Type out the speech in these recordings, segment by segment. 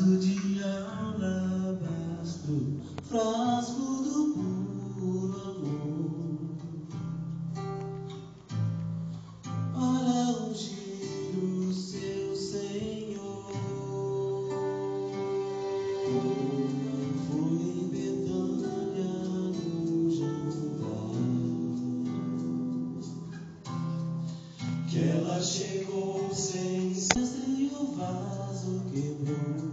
vaso de alabastro, frasco do puro amor. Para ungir o seu Senhor. Foi em Betânia no jantar. Que ela chegou sem o vaso quebrou.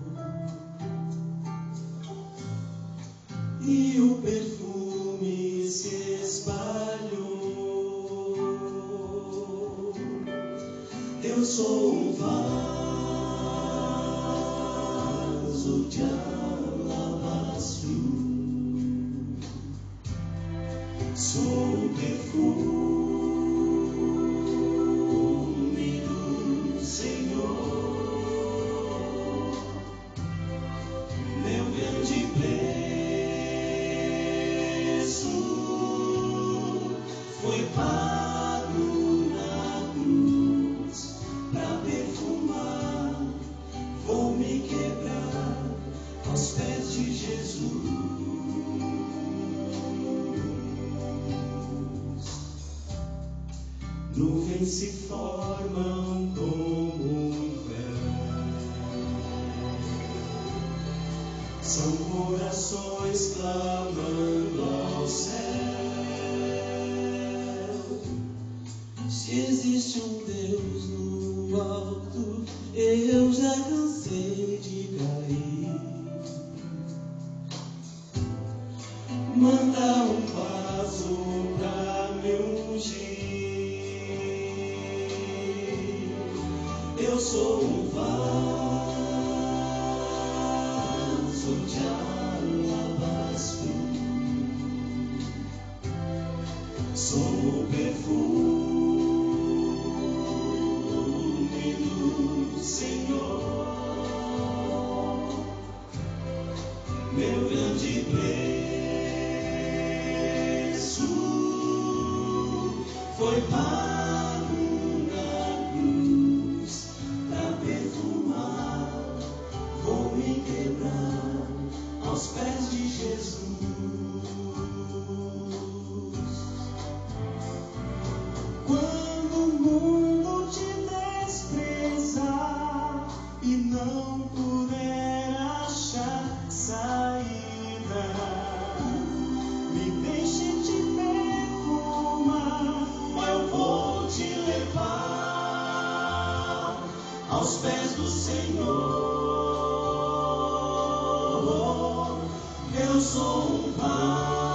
E o perfume se espalhou. Eu sou um vaso de alabastro. Sou perfume Nuvens se formam como um véu. São corações clamando ao céu. Existe um Deus no alto, eu já cansei de cair. Manda um vaso pra me ungir. Eu sou um vaso Meu grande preço foi pago aos pés do Senhor. Eu sou um vaso